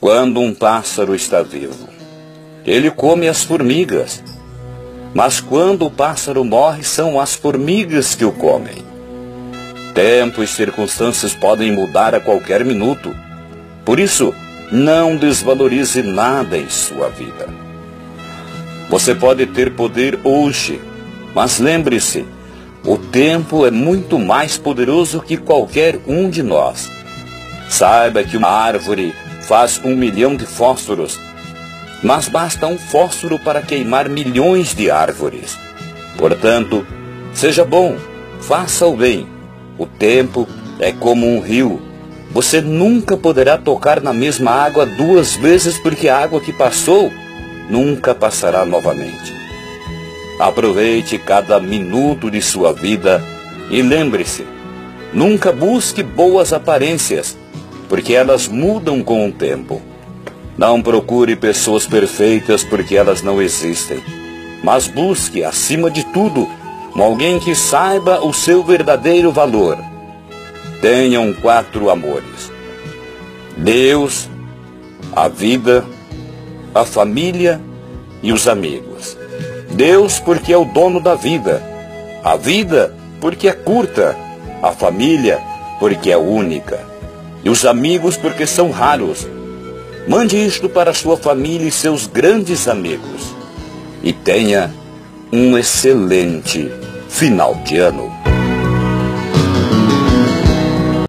Quando um pássaro está vivo, ele come as formigas. Mas quando o pássaro morre, são as formigas que o comem. Tempo e circunstâncias podem mudar a qualquer minuto. Por isso, não desvalorize nada em sua vida. Você pode ter poder hoje, mas lembre-se, o tempo é muito mais poderoso que qualquer um de nós. Saiba que uma árvore faz um milhão de fósforos, mas basta um fósforo para queimar milhões de árvores. Portanto, seja bom, faça o bem. O tempo é como um rio. Você nunca poderá tocar na mesma água duas vezes porque a água que passou nunca passará novamente. Aproveite cada minuto de sua vida e lembre-se, nunca busque boas aparências, porque elas mudam com o tempo. Não procure pessoas perfeitas porque elas não existem, mas busque, acima de tudo, alguém que saiba o seu verdadeiro valor. Tenham quatro amores: Deus, a vida, a família e os amigos. Deus, porque é o dono da vida, a vida, porque é curta, a família, porque é única, e os amigos, porque são raros Mande isto para sua família e seus grandes amigos. E tenha um excelente final de ano.